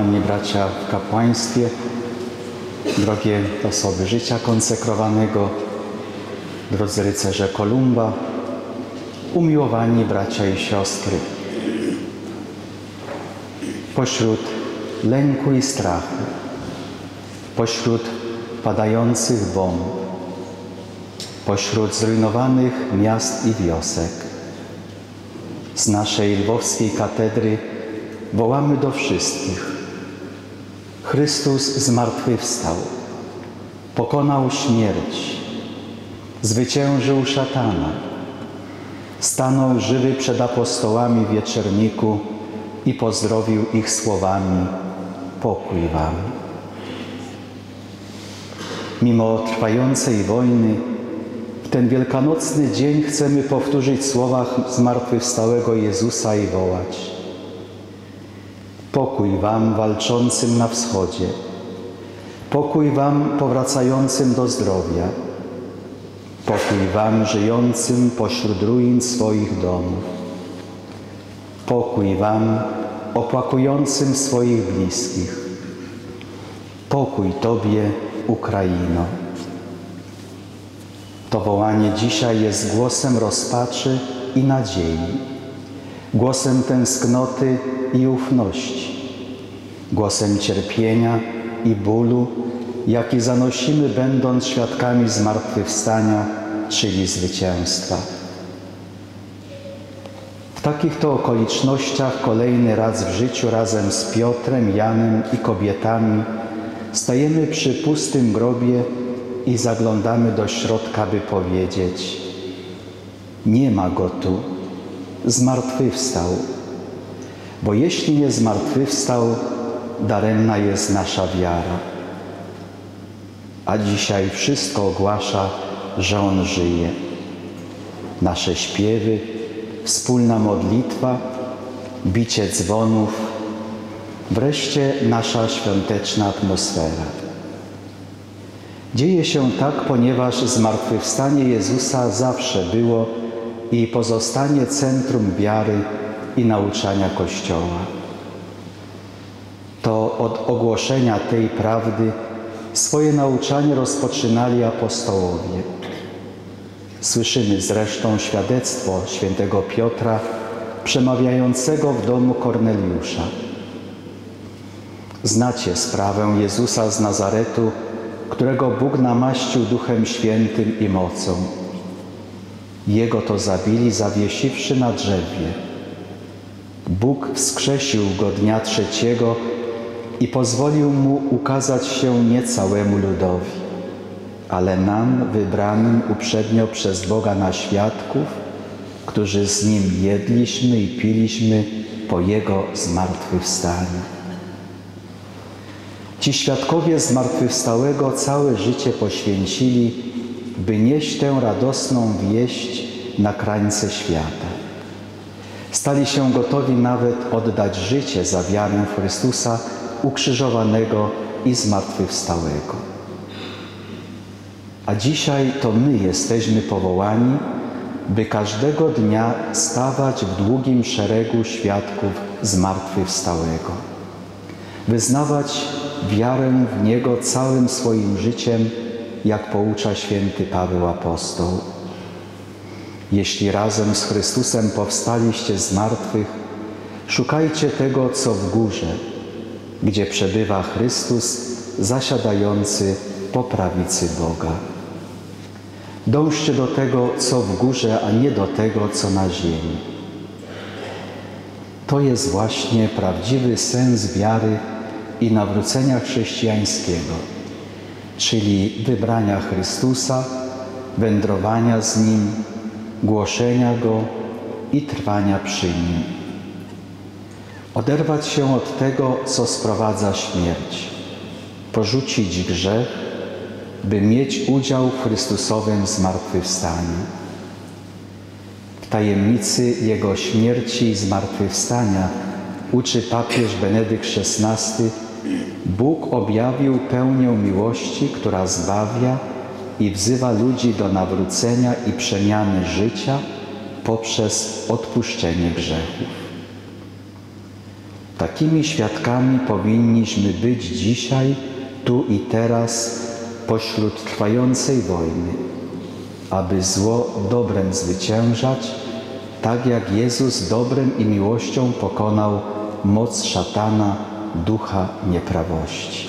Umiłowani bracia w kapłaństwie, drogie osoby życia konsekrowanego, drodzy rycerze Kolumba, umiłowani bracia i siostry. Pośród lęku i strachu, pośród padających bomb, pośród zrujnowanych miast i wiosek, z naszej lwowskiej katedry wołamy do wszystkich. Chrystus zmartwychwstał, pokonał śmierć, zwyciężył szatana, stanął żywy przed apostołami w wieczerniku i pozdrowił ich słowami pokój wam. Mimo trwającej wojny, w ten wielkanocny dzień chcemy powtórzyć słowa zmartwychwstałego Jezusa i wołać Pokój wam walczącym na wschodzie, pokój wam powracającym do zdrowia, pokój wam żyjącym pośród ruin swoich domów, pokój wam opłakującym swoich bliskich, pokój Tobie, Ukraino. To wołanie dzisiaj jest głosem rozpaczy i nadziei, głosem tęsknoty i ufności, głosem cierpienia i bólu, jaki zanosimy, będąc świadkami zmartwychwstania, czyli zwycięstwa. W takich to okolicznościach kolejny raz w życiu razem z Piotrem, Janem i kobietami stajemy przy pustym grobie i zaglądamy do środka, by powiedzieć: Nie ma go tu, zmartwychwstał. Bo jeśli nie zmartwychwstał, daremna jest nasza wiara. A dzisiaj wszystko ogłasza, że On żyje. Nasze śpiewy, wspólna modlitwa, bicie dzwonów, wreszcie nasza świąteczna atmosfera. Dzieje się tak, ponieważ zmartwychwstanie Jezusa zawsze było i pozostanie centrum wiary i nauczania Kościoła. To od ogłoszenia tej prawdy swoje nauczanie rozpoczynali apostołowie. Słyszymy zresztą świadectwo świętego Piotra przemawiającego w domu Korneliusza. Znacie sprawę Jezusa z Nazaretu, którego Bóg namaścił Duchem Świętym i mocą. Jego to zabili, zawiesiwszy na drzewie. Bóg wskrzesił go dnia trzeciego i pozwolił mu ukazać się nie całemu ludowi, ale nam, wybranym uprzednio przez Boga na świadków, którzy z Nim jedliśmy i piliśmy po Jego zmartwychwstaniu. Ci świadkowie zmartwychwstałego całe życie poświęcili, by nieść tę radosną wieść na krańce świata. Stali się gotowi nawet oddać życie za wiarę Chrystusa ukrzyżowanego i zmartwychwstałego. A dzisiaj to my jesteśmy powołani, by każdego dnia stawać w długim szeregu świadków zmartwychwstałego, wyznawać wiarę w Niego całym swoim życiem, jak poucza święty Paweł Apostoł. Jeśli razem z Chrystusem powstaliście z martwych, szukajcie tego, co w górze, gdzie przebywa Chrystus zasiadający po prawicy Boga. Dążcie do tego, co w górze, a nie do tego, co na ziemi. To jest właśnie prawdziwy sens wiary i nawrócenia chrześcijańskiego, czyli wybrania Chrystusa, wędrowania z Nim, głoszenia Go i trwania przy Nim. Oderwać się od tego, co sprowadza śmierć, porzucić grzech, by mieć udział w Chrystusowym zmartwychwstaniu. W tajemnicy Jego śmierci i zmartwychwstania uczy papież Benedykt XVI, Bóg objawił pełnię miłości, która zbawia i wzywa ludzi do nawrócenia i przemiany życia poprzez odpuszczenie grzechów. Takimi świadkami powinniśmy być dzisiaj, tu i teraz, pośród trwającej wojny, aby zło dobrem zwyciężać, tak jak Jezus dobrem i miłością pokonał moc szatana, ducha nieprawości.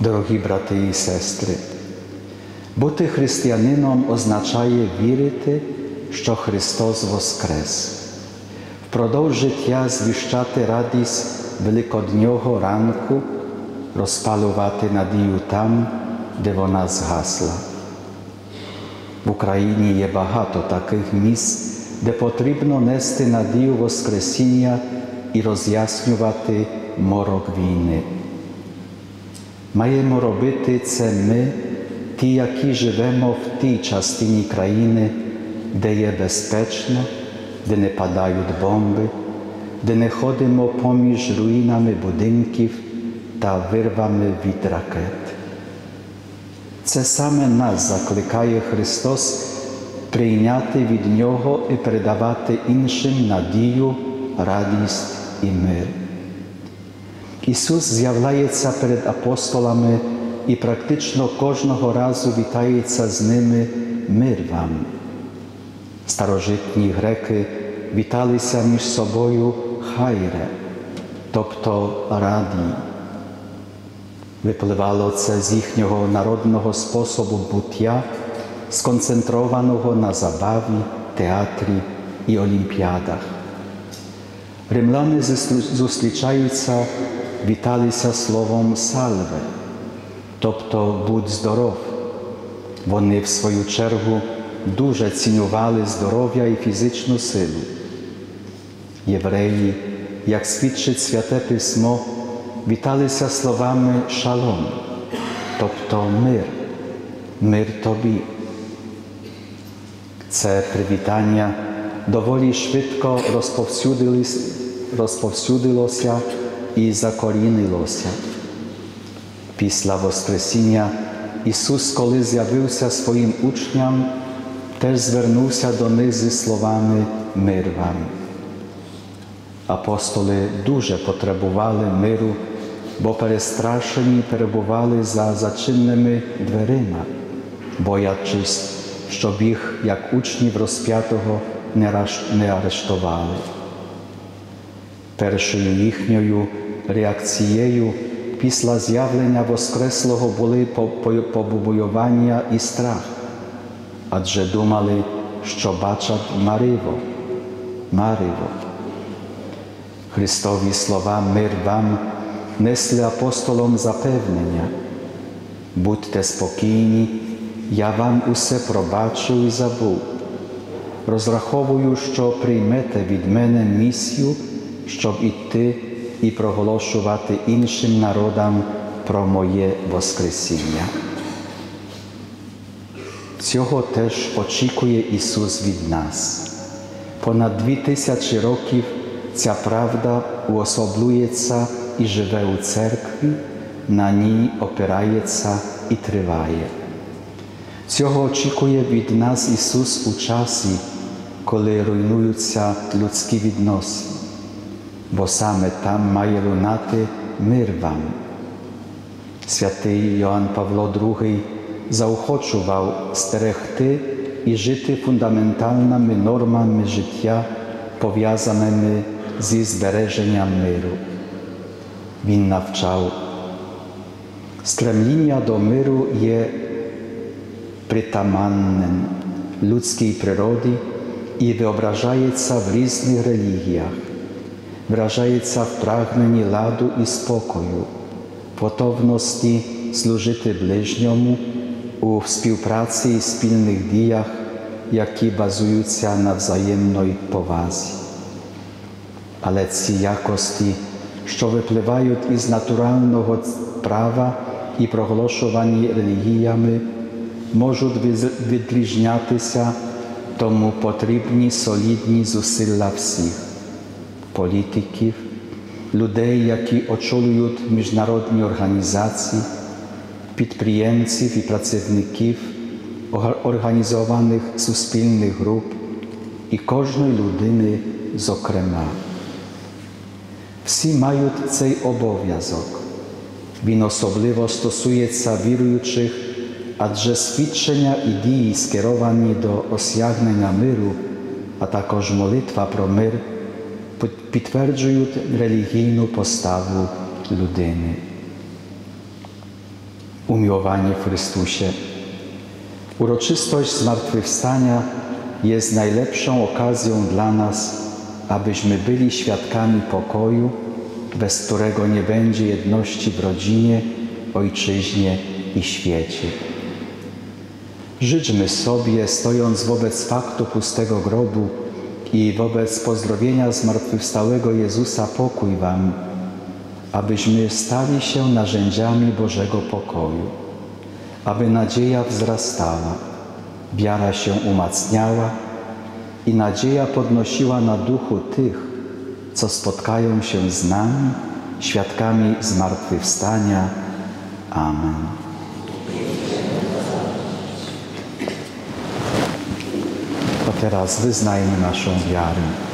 Дорогі брати і сестри, бути християнином означає вірити, що Христос Воскрес. Впродовж життя звіщати радість Великоднього ранку, розпалювати надію там, де вона згасла. В Україні є багато таких місць, де потрібно нести надію Воскресіння і роз'яснювати морок війни. Маємо робити це ми, ті, які живемо в тій частині країни, де є безпечно, де не падають бомби, де не ходимо поміж руїнами будинків та вирвами від ракет. Це саме нас закликає Христос прийняти від Нього і передавати іншим надію, радість і мир. Ісус з'являється перед апостолами і практично кожного разу вітається з ними мир вам. Старожитні греки віталися між собою хайре, тобто радій. Випливало це з їхнього народного способу буття, сконцентрованого на забаві, театрі і олімпіадах. Римляни зустрічаються, віталися словом сальве, тобто будь здоров. Вони, в свою чергу, дуже цінували здоров'я і фізичну силу. Євреї, як свідчить Святе Письмо, віталися словами шалом, тобто мир, мир тобі. Це привітання доволі швидко розповсюдилося і закорінилося. Після Воскресіння Ісус, коли з'явився своїм учням, теж звернувся до них зі словами мир вам. Апостоли дуже потребували миру, бо перестрашені перебували за зачинними дверима, боячись, щоб їх, як учнів розп'ятого, не арештували. Першою їхньою реакцією після з'явлення Воскреслого були побоювання і страх, адже думали, що бачать Мариво, Мариво. Христові слова мир вам несли апостолам запевнення. Будьте спокійні, я вам усе пробачу і забув. Розраховую, що приймете від мене місію, щоб іти і проголошувати іншим народам про моє Воскресіння. Цього теж очікує Ісус від нас. Понад дві тисячі років ця правда уособлюється і живе у церкві, на ній опирається і триває. Цього очікує від нас Ісус у часі, коли руйнуються людські відносини, бо саме там має лунати мир вам. Святий Йоанн Павло II заохочував стерегти і жити фундаментальними нормами життя, пов'язаними зі збереженням миру. Він навчав, стремління до миру є притаманним людській природі і виображається в різних релігіях, виражається в прагненні ладу і спокою, готовності служити ближньому у співпраці і спільних діях, які базуються на взаємної повазі. Але ці якості, що випливають із натурального права і проголошувані релігіями, можуть відрізнятися, тому потрібні солідні зусилля всіх політиків, людей, які очолюють міжнародні організації, підприємців і працівників організованих суспільних груп і кожної людини, зокрема. Всі мають цей обов'язок. Він особливо стосується віруючих, адже свідчення і дії, скеровані до осягнення миру, а також молитва про мир, підтверджують релігійну поставу людини. Umiłowani w Chrystusie, uroczystość zmartwychwstania jest najlepszą okazją dla nas, abyśmy byli świadkami pokoju, bez którego nie będzie jedności w rodzinie, ojczyźnie i świecie. Życzmy sobie, stojąc wobec faktu pustego grobu i wobec pozdrowienia zmartwychwstałego Jezusa, pokój Wam, abyśmy stali się narzędziami Bożego pokoju, aby nadzieja wzrastała, wiara się umacniała i nadzieja podnosiła na duchu tych, co spotkają się z nami, świadkami zmartwychwstania. Amen. Teraz wyznajmy naszą wiarę.